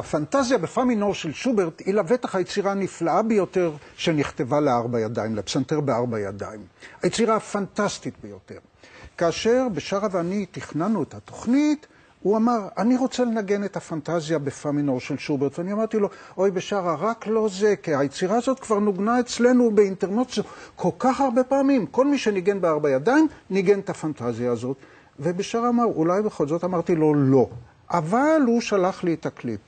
הפנטזיה בפא מינור של שוברט היא לבטח היצירה הנפלאה ביותר שנכתבה לארבע ידיים, לפסנתר בארבע ידיים. היצירה הפנטסטית ביותר. כאשר בשארה ואני תכננו את התוכנית, הוא אמר, אני רוצה לנגן את הפנטזיה בפא מינור של שוברט, ואני אמרתי לו, אוי בשארה, רק לא זה, כי היצירה הזאת כבר נוגנה אצלנו באינטרנט כל כך הרבה פעמים. כל מי שניגן בארבע ידיים, ניגן את הפנטזיה הזאת. ובשארה אמר, אולי בכל זאת אמרתי לו, לא. אבל הוא שלח לי את הקליפ.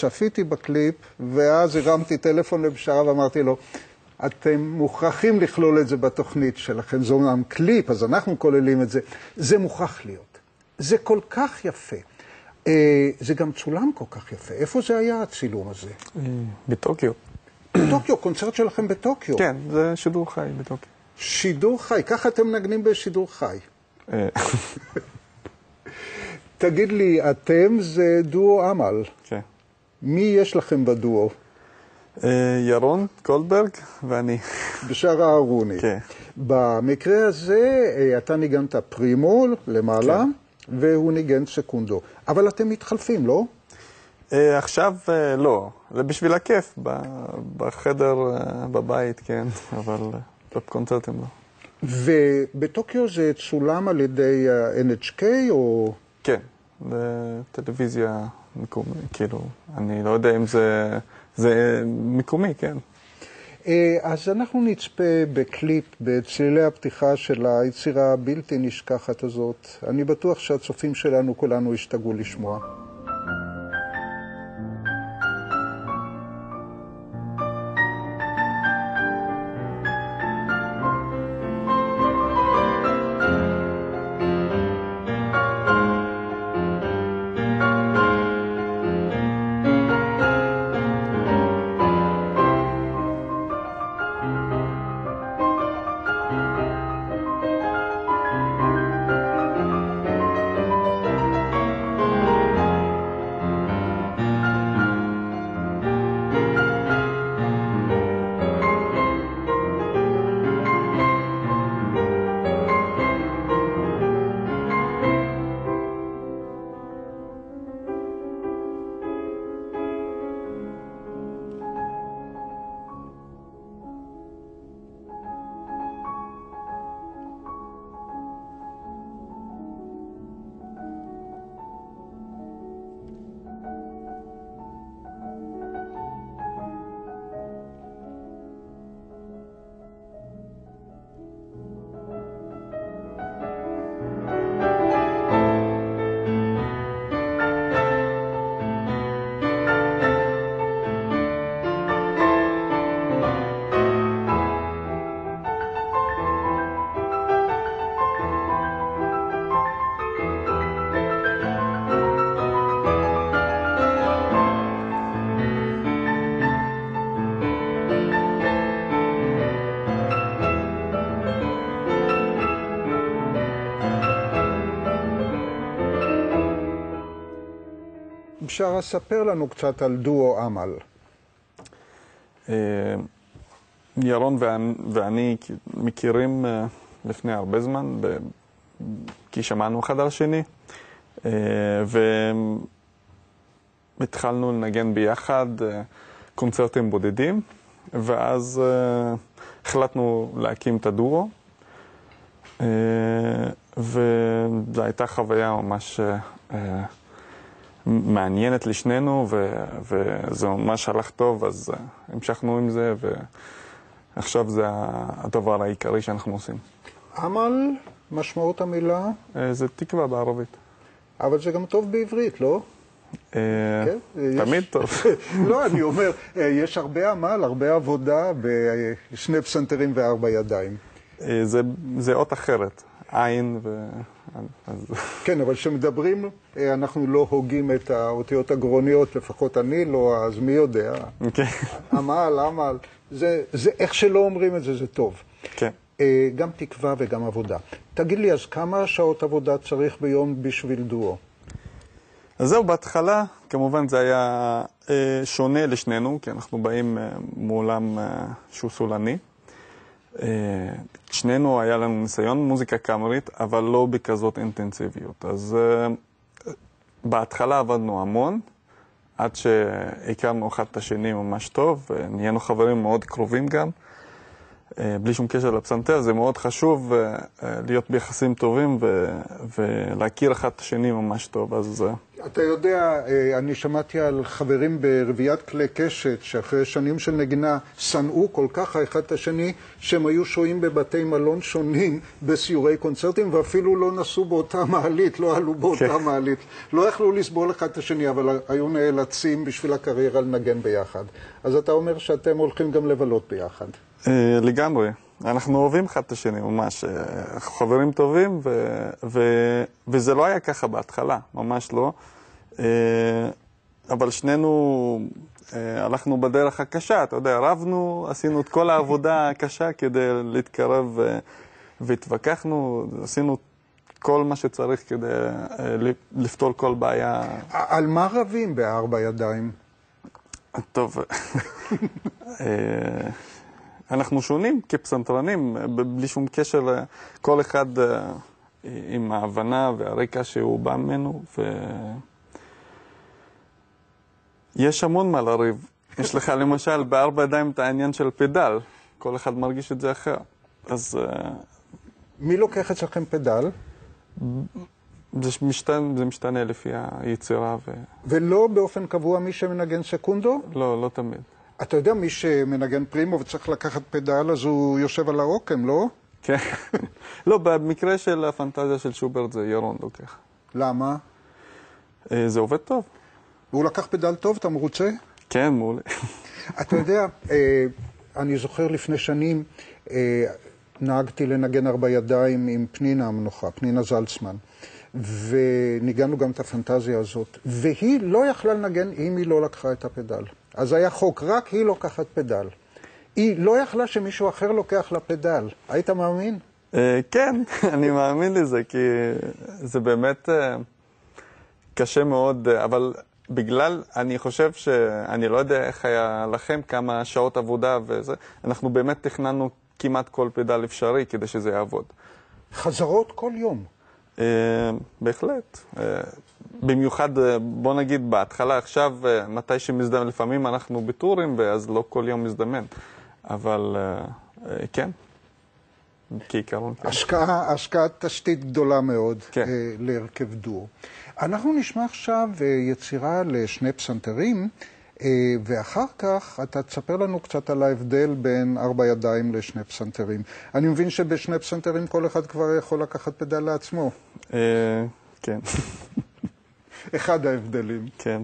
צפיתי בקליפ, ואז הרמתי טלפון לבשארה ואמרתי לו, אתם מוכרחים לכלול את זה בתוכנית שלכם. זה אומנם קליפ, אז אנחנו כוללים את זה. זה מוכרח להיות. זה כל כך יפה. זה גם צולם כל כך יפה. איפה זה היה הצילום הזה? בטוקיו. בטוקיו, קונצרט שלכם בטוקיו. כן, זה שידור חי בטוקיו. שידור חי, ככה אתם מנגנים בשידור חי. תגיד לי, אתם זה דואו עמל. כן. מי יש לכם בדואו? ירון גולדברג ואני. בשארה אהרוני. כן. במקרה הזה אתה ניגנת פרימול למעלה, כן. והוא ניגן סקונדו. אבל אתם מתחלפים, לא? עכשיו לא, זה בשביל הכיף, בחדר, בבית, כן, אבל בקונצרטים לא. ובטוקיו זה צולם על ידי NHK או... כן, בטלוויזיה מקומי, כאילו, אני לא יודע אם זה, זה מקומי, כן. אז אנחנו נצפה בקליפ, בצלילי הפתיחה של היצירה הבלתי נשכחת הזאת. אני בטוח שהצופים שלנו, כולנו ישתגעו לשמוע. בשארה, ספר לנו קצת על דואו עמל. ירון ואני מכירים לפני הרבה זמן, כי שמענו אחד על השני, והתחלנו לנגן ביחד קונצרטים בודדים, ואז החלטנו להקים את הדואו, וזו הייתה חוויה ממש מעניינת לשנינו, וזה ממש הלך טוב, אז המשכנו עם זה, ועכשיו זה הדבר העיקרי שאנחנו עושים. עמל, משמעות המילה? זה תקווה בערבית. אבל זה גם טוב בעברית, לא? תמיד טוב. לא, אני אומר, יש הרבה עמל, הרבה עבודה בשני פסנתרים וארבע ידיים. זה אות אחרת, עין ו... כן, אבל כשמדברים, אנחנו לא הוגים את האותיות הגרוניות, לפחות אני לא, אז מי יודע? עמל, עמל, זה איך שלא אומרים את זה, זה טוב. כן. גם תקווה וגם עבודה. תגיד לי, אז כמה שעות עבודה צריך ביום בשביל דואו? אז זהו, בהתחלה, כמובן זה היה שונה לשנינו, כי אנחנו באים מעולם שהוא סולני. שנינו היה לנו ניסיון מוזיקה קאמרית, אבל לא בכזאת אינטנסיביות. אז בהתחלה עבדנו המון, עד שהכרנו אחד את השני ממש טוב, ונהיינו חברים מאוד קרובים גם. אה, בלי שום קשר לפסנתר, זה מאוד חשוב אה, אה, להיות ביחסים טובים ולהכיר אחד את השני ממש טוב, אז... אתה יודע, אני שמעתי על חברים ברביעיית כלי קשת, שאחרי שנים של נגינה שנאו כל כך האחד את השני, שהם היו שוהים בבתי מלון שונים בסיורי קונצרטים, ואפילו לא נסעו באותה מעלית, לא עלו באותה כן. מעלית. לא יכלו לסבול אחד את השני, אבל היו נאלצים בשביל הקריירה לנגן ביחד. אז אתה אומר שאתם הולכים גם לבלות ביחד. אה, לגמרי. אנחנו אוהבים אחד את השני, ממש. אה, חברים טובים, ו, ו, וזה לא היה ככה בהתחלה, ממש לא. אה, אבל שנינו הלכנו בדרך הקשה, אתה יודע, רבנו, עשינו את כל העבודה הקשה כדי להתקרב, והתווכחנו, עשינו כל מה שצריך כדי לפתור כל בעיה. על מה רבים בארבע ידיים? טוב. אנחנו שונים כפסנתרנים, בלי שום קשר, כל אחד אה, עם ההבנה והרקע שהוא בא ממנו, ויש המון מה לריב. יש לך למשל בארבע ידיים את העניין של פדל, כל אחד מרגיש את זה אחר. אז... אה, מי לוקח אצלכם פדל? זה משתנה, זה משתנה לפי היצירה. ו... ולא באופן קבוע מי שמנגן סקונדו? לא, לא תמיד. אתה יודע, מי שמנגן פרימו וצריך לקחת פדל, אז הוא יושב על הרוקם, לא? כן. לא, במקרה של הפנטזיה של שוברט זה ירון לוקח. למה? אה, זה עובד טוב. והוא לקח פדל טוב, אתה מרוצה? כן, מעולה. אתה יודע, אה, אני זוכר לפני שנים, אה, נהגתי לנגן ארבע ידיים עם פנינה המנוחה, פנינה זלצמן. וניגענו גם את הפנטזיה הזאת, והיא לא יכלה לנגן אם היא לא לקחה את הפדל. אז היה חוק, רק היא לוקחת פדל. היא לא יכלה שמישהו אחר לוקח לה פדל. היית מאמין? אה, כן, אני מאמין לזה, כי זה באמת אה, קשה מאוד, אה, אבל בגלל, אני חושב שאני לא יודע איך היה לכם, כמה שעות עבודה וזה, אנחנו באמת תכננו כמעט כל פדל אפשרי כדי שזה יעבוד. חזרות כל יום. בהחלט. במיוחד, אה, בוא נגיד, בהתחלה, עכשיו, אה, מתי שמזדמן, לפעמים אנחנו בטורים, ואז לא כל יום מזדמן. אבל אה, כן, כעיקרון כן. השקעה, השקעת תשתית גדולה מאוד כן. להרכב דור. אנחנו נשמע עכשיו יצירה לשני פסנתרים, ואחר כך אתה תספר לנו קצת על ההבדל בין ארבע ידיים לשני פסנתרים. אני מבין שבשני פסנתרים כל אחד כבר יכול לקחת פדל לעצמו. כן. אחד ההבדלים. כן,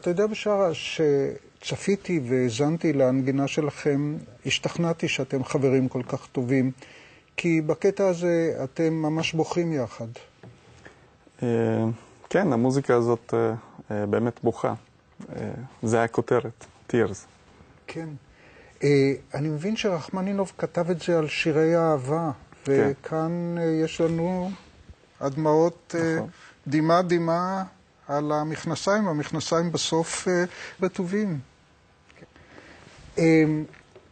אתה יודע, בשארה, שצפיתי והאזנתי לנגינה שלכם, השתכנעתי שאתם חברים כל כך טובים, כי בקטע הזה אתם ממש בוכים יחד. אה, כן, המוזיקה הזאת אה, אה, באמת בוכה. זה הכותרת, Tears. כן. אני מבין שרחמנינוב כתב את זה על שירי אהבה, כן. וכאן יש לנו הדמעות, נכון. דמעה דמעה על המכנסיים, המכנסיים בסוף רטובים. כן.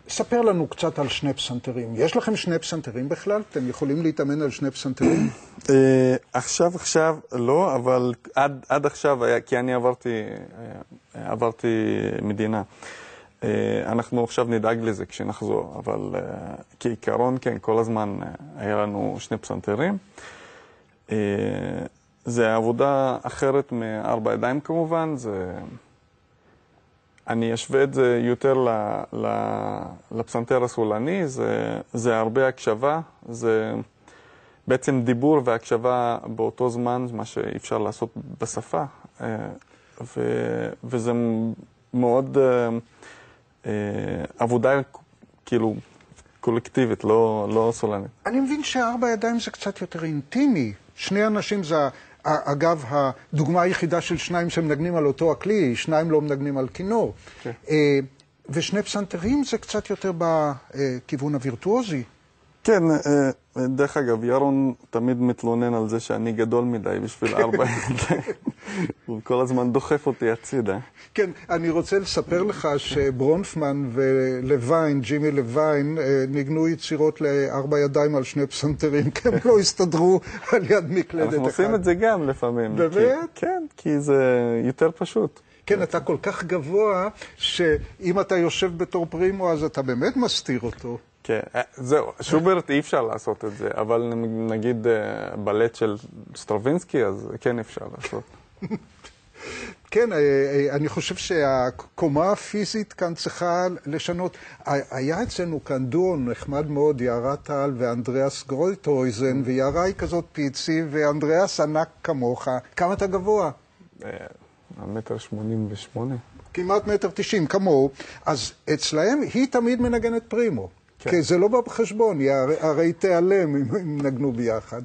ספר לנו קצת על שני פסנתרים. יש לכם שני פסנתרים בכלל? אתם יכולים להתאמן על שני פסנתרים? אה, עכשיו, עכשיו לא, אבל עד, עד עכשיו היה, כי אני עברתי, אה, עברתי מדינה. אה, אנחנו עכשיו נדאג לזה כשנחזור, אבל כעיקרון, כן, כל הזמן היה לנו שני פסנתרים. זה עבודה אחרת מארבע ידיים כמובן, זה... אני אשווה את זה יותר ל, ל, לפסנתר הסולני, זה, זה הרבה הקשבה, זה בעצם דיבור והקשבה באותו זמן, מה שאי אפשר לעשות בשפה, אה, ו, וזה מאוד אה, אה, עבודה כאילו קולקטיבית, לא, לא סולנית. אני מבין שארבע ידיים זה קצת יותר אינטימי. שני אנשים זה אגב, הדוגמה היחידה של שניים שמנגנים על אותו הכלי, שניים לא מנגנים על כינור. כן. אה, ושני פסנתרים זה קצת יותר בכיוון הווירטואוזי. כן, אה, דרך אגב, ירון תמיד מתלונן על זה שאני גדול מדי בשביל ארבע ידיים. הוא כל הזמן דוחף אותי הצידה. כן, אני רוצה לספר לך שברונפמן ולוויין, ג'ימי לוויין, אה, ניגנו יצירות לארבע ידיים על שני פסנתרים, כי הם לא הסתדרו על יד מקלדת אחת. אנחנו עושים את זה גם לפעמים. באמת? כן, כי זה יותר פשוט. כן, אתה כל כך גבוה, שאם אתה יושב בתור פרימו, אז אתה באמת מסתיר אותו. כן, אה, זהו, שוברט אי אפשר לעשות את זה, אבל נגיד אה, בלט של סטרווינסקי, אז כן אפשר לעשות. כן, אה, אני חושב שהקומה הפיזית כאן צריכה לשנות. היה אצלנו כאן דואו נחמד מאוד, יערה טל ואנדריאס גרוטהויזן, ויערה היא כזאת פיצי, ואנדריאס ענק כמוך. כמה אתה גבוה? מטר שמונים ושמונה. כמעט מטר תשעים, כמוהו. אז אצלהם היא תמיד מנגנת פרימו. כן. כי זה לא בא בחשבון, היא הרי תיעלם אם נגנו ביחד.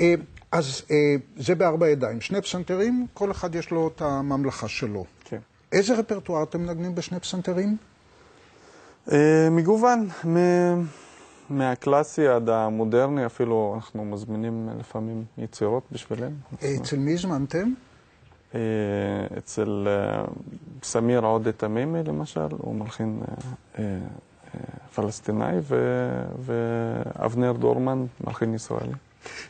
אה, אז אה, זה בארבע ידיים. שני פסנתרים, כל אחד יש לו את הממלכה שלו. כן. איזה רפרטואר אתם מנגנים בשני פסנתרים? אה, מגוון, מהקלאסי עד המודרני, אפילו אנחנו מזמינים לפעמים יצירות בשבילם. אצל מי הזמנתם? אצל סמיר עודה תמימי למשל, הוא מלחין פלסטיני, ואבנר דורמן, מלחין ישראלי.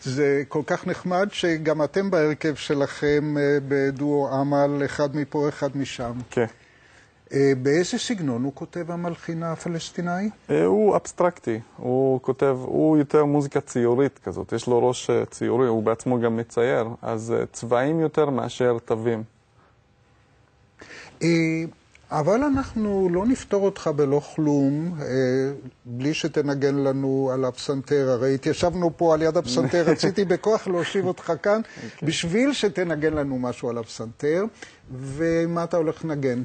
זה כל כך נחמד שגם אתם בהרכב שלכם אה, בדואו עמל, אחד מפה, אחד משם. כן. אה, באיזה סגנון הוא כותב המלחין הפלסטיני? אה, הוא אבסטרקטי, הוא כותב, הוא יותר מוזיקה ציורית כזאת, יש לו ראש ציורי, הוא בעצמו גם מצייר, אז צבעים יותר מאשר תווים. אבל אנחנו לא נפתור אותך בלא כלום, אה, בלי שתנגן לנו על הפסנתר. הרי התיישבנו פה על יד הפסנתר, רציתי בכוח להושיב אותך כאן, okay. אוקיי. בשביל שתנגן לנו משהו על הפסנתר. ומה אתה הולך לנגן?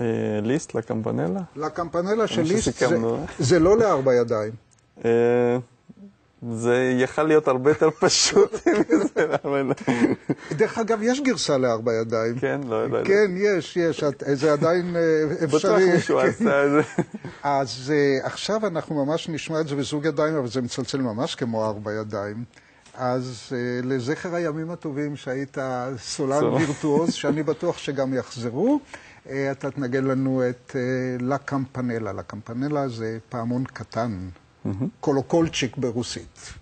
אה, ליסט לקמפנלה. לקמפנלה של ליסט, זה, זה לא לארבע ידיים. זה יכל להיות הרבה יותר פשוט. דרך אגב, יש גרסה לארבע ידיים. כן, לא יודע. כן, יש, יש, זה עדיין אה, אפשרי. בטוח מישהו עשה את זה. אז אה, עכשיו אנחנו ממש נשמע את זה בזוג ידיים, אבל זה מצלצל ממש כמו ארבע ידיים. אז אה, לזכר הימים הטובים שהיית סולן וירטואוז, שאני בטוח שגם יחזרו, אתה תנגן לנו את לה קמפנלה. לה קמפנלה זה פעמון קטן. קולוקולצ'יק ברוסית.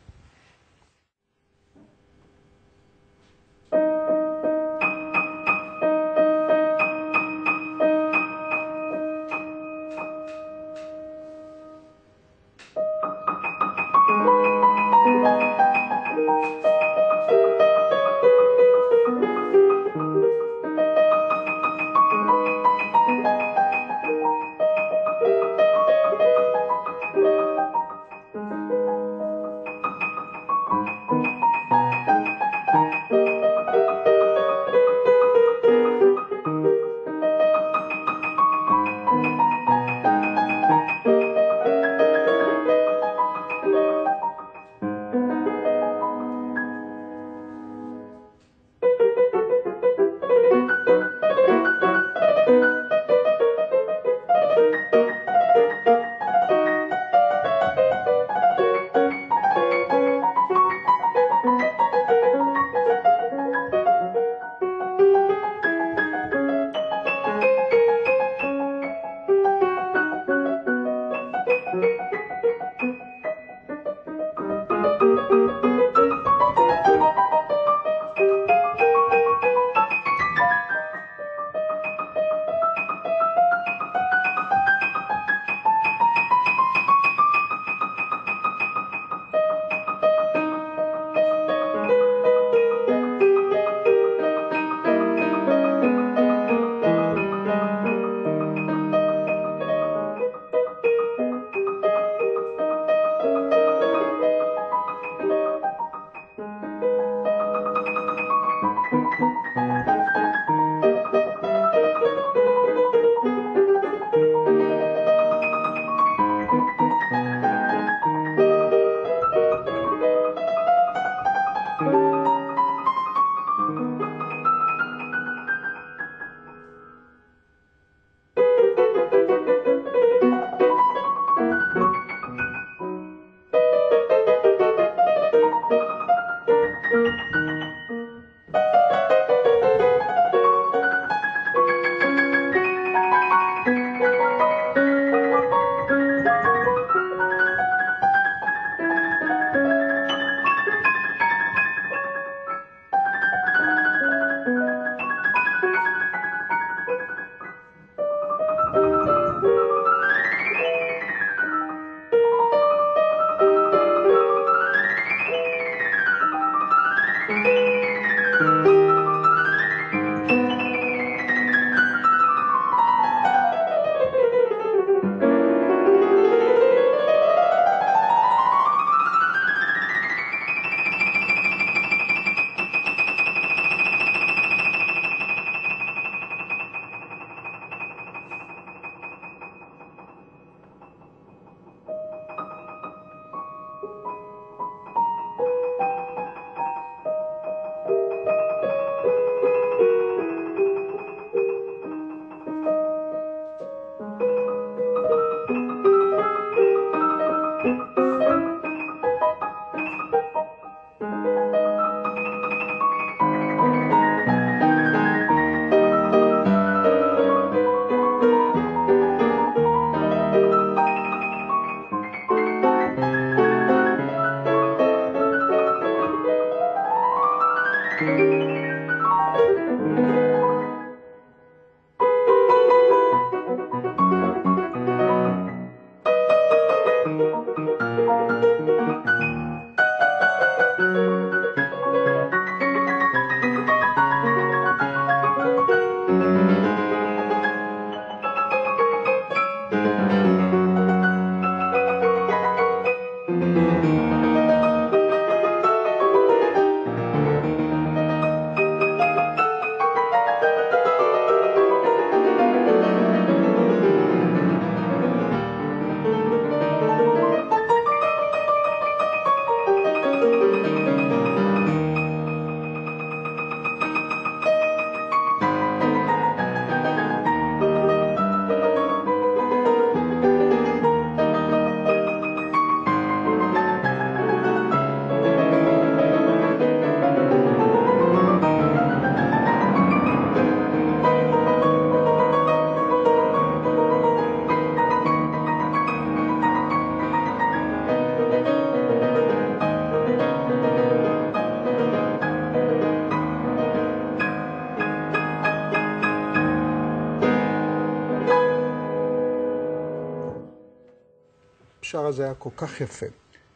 זה היה כל כך יפה.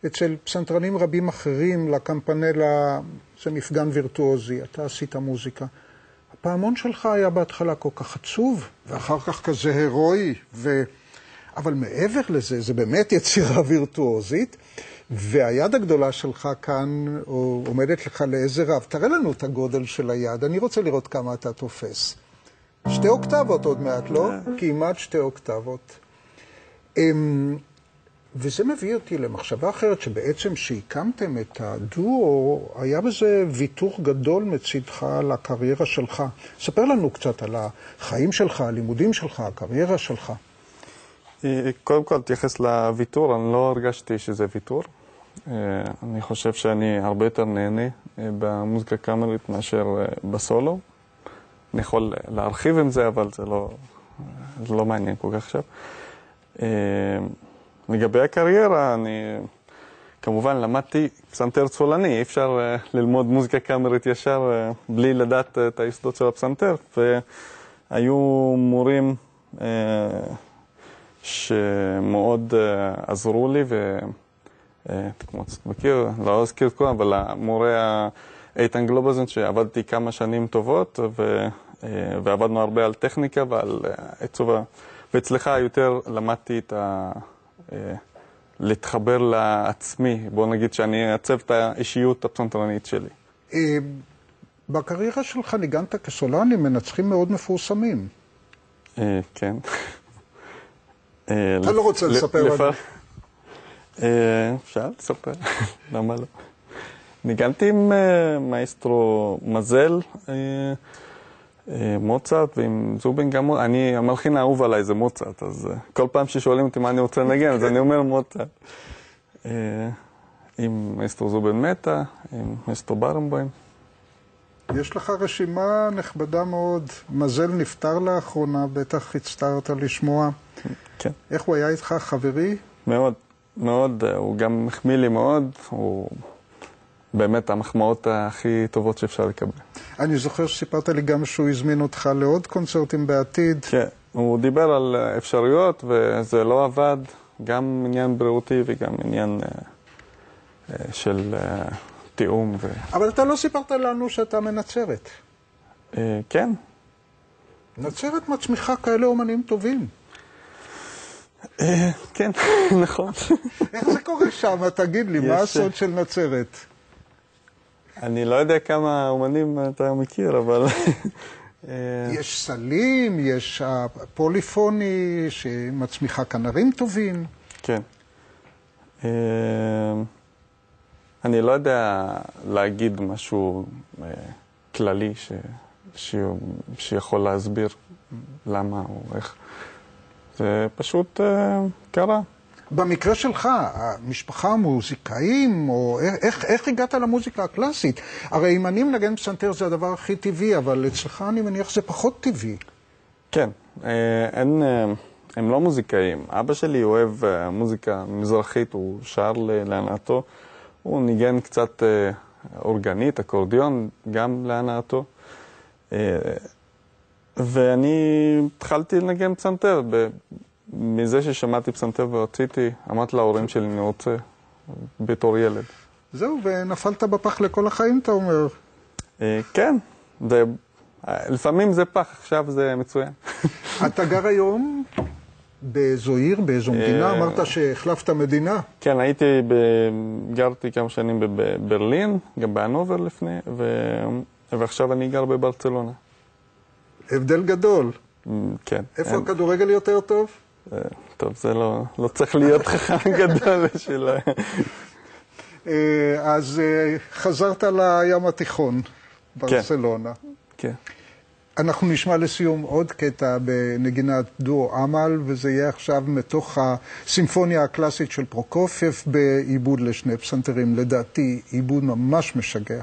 אצל פסנתרנים רבים אחרים, לקמפנלה זה מפגן וירטואוזי, אתה עשית מוזיקה. הפעמון שלך היה בהתחלה כל כך עצוב, ואחר כך כזה הירואי, ו... אבל מעבר לזה, זה באמת יצירה וירטואוזית, והיד הגדולה שלך כאן עומדת לך לעזר רב. תראה לנו את הגודל של היד, אני רוצה לראות כמה אתה תופס. שתי אוקטבות עוד מעט, לא? כמעט שתי אוקטבות. וזה מביא אותי למחשבה אחרת, שבעצם כשהקמתם את הדואו, היה בזה ויתור גדול מצידך על הקריירה שלך. ספר לנו קצת על החיים שלך, הלימודים שלך, הקריירה שלך. אה, קודם כל, תתייחס לוויתור, אני לא הרגשתי שזה ויתור. אה, אני חושב שאני הרבה יותר נהנה אה, במוזיקה קאמרית מאשר בסולו. אני יכול להרחיב עם זה, אבל זה לא, זה לא מעניין כל כך עכשיו. לגבי הקריירה, אני כמובן למדתי פסנתר צולני, אי אפשר uh, ללמוד מוזיקה קאמרית ישר uh, בלי לדעת uh, את היסודות של הפסנתר, והיו מורים uh, שמאוד uh, עזרו לי, וכמו uh, שאתה מכיר, לא אזכיר את כולם, אבל המורה איתן גלובזן, שעבדתי כמה שנים טובות, ו, ועבדנו הרבה על טכניקה ועל uh, עיצוב, ואצלך יותר למדתי את ה... אה, להתחבר לעצמי, בוא נגיד שאני אעצב את האישיות הפסנתרנית שלי. אה, בקריירה שלך ניגנת כסולן עם מנצחים מאוד מפורסמים. אה, כן. אתה לא רוצה לספר זה. אפשר לספר, למה לא? ניגנתי עם מאסטרו מזל. אה, מוצרט ועם זובין גם, אני, המלחין האהוב עליי זה מוצרט, אז אה, כל פעם ששואלים אותי מה אני רוצה לנגן, אז אני אומר מוצרט. אה, עם מסטר זובין מטה, עם מסטר ברנבוים. יש לך רשימה נכבדה מאוד. מזל נפטר לאחרונה, בטח הצטערת לשמוע. כן. איך הוא היה איתך, חברי? מאוד, מאוד. הוא גם החמיא לי מאוד. הוא באמת המחמאות הכי טובות שאפשר לקבל. אני זוכר שסיפרת לי גם שהוא הזמין אותך לעוד קונצרטים בעתיד. כן, הוא דיבר על אפשרויות וזה לא עבד, גם עניין בריאותי וגם עניין uh, uh, של uh, תיאום. ו... אבל אתה לא סיפרת לנו שאתה מנצרת. כן. נצרת מצמיחה כאלה אומנים טובים. כן, נכון. איך זה קורה שם? תגיד לי, מה הסוד של נצרת? אני לא יודע כמה אומנים אתה מכיר, אבל... יש סלים, יש פוליפוני שמצמיחה כנרים טובים. כן. אה, אני לא יודע להגיד משהו אה, כללי ש... ש... שיכול להסביר למה או איך. זה פשוט אה, קרה. במקרה שלך, המשפחה המוזיקאים, או איך, איך הגעת למוזיקה הקלאסית? הרי אם אני מנגן פסנתר זה הדבר הכי טבעי, אבל אצלך אני מניח שזה פחות טבעי. כן, אה, אין, אה, הם לא מוזיקאים. אבא שלי אוהב אה, מוזיקה מזרחית, הוא שר להנאתו. הוא ניגן קצת אורגנית, אקורדיון, גם להנאתו. ואני התחלתי לנגן פסנתר מזה ששמעתי פסנתר ורציתי, אמרתי להורים שלי, אני רוצה, בתור ילד. זהו, ונפלת בפח לכל החיים, אתה אומר. אה, כן, לפעמים זה פח, עכשיו זה מצוין. אתה גר היום באיזו עיר, באיזו מדינה? אה, אמרת שהחלפת מדינה. כן, הייתי, גרתי כמה שנים בברלין, גם באנובר לפני, ועכשיו אני גר בברצלונה. הבדל גדול. כן. איפה הכדורגל יותר טוב? אה, טוב, זה לא, לא צריך להיות חכם גדול בשביל... אה, אז אה, חזרת לים התיכון, ברסלונה. כן. אנחנו נשמע לסיום עוד קטע בנגינת דואו עמל, וזה יהיה עכשיו מתוך הסימפוניה הקלאסית של פרוקופייב בעיבוד לשני פסנתרים. לדעתי, עיבוד ממש משגע.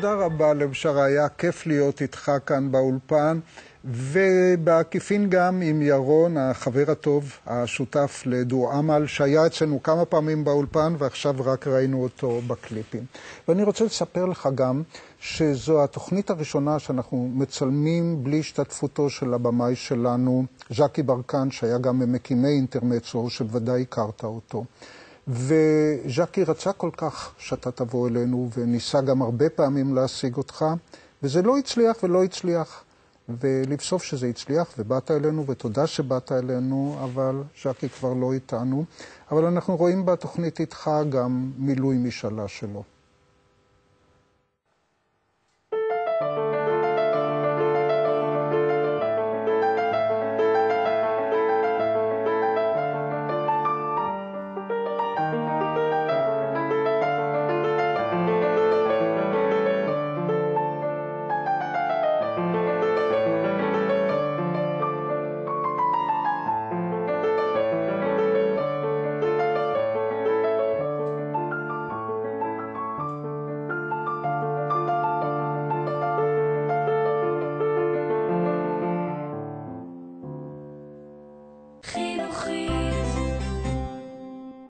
תודה רבה לבשרה, היה כיף להיות איתך כאן באולפן, ובעקיפין גם עם ירון, החבר הטוב, השותף לדו עמל, שהיה אצלנו כמה פעמים באולפן, ועכשיו רק ראינו אותו בקליפים. ואני רוצה לספר לך גם שזו התוכנית הראשונה שאנחנו מצלמים בלי השתתפותו של הבמאי שלנו, ז'קי ברקן, שהיה גם ממקימי אינטרמצו, שוודאי הכרת אותו. וז'קי רצה כל כך שאתה תבוא אלינו, וניסה גם הרבה פעמים להשיג אותך, וזה לא הצליח ולא הצליח. ולבסוף שזה הצליח, ובאת אלינו, ותודה שבאת אלינו, אבל ז'קי כבר לא איתנו. אבל אנחנו רואים בתוכנית איתך גם מילוי משאלה שלו.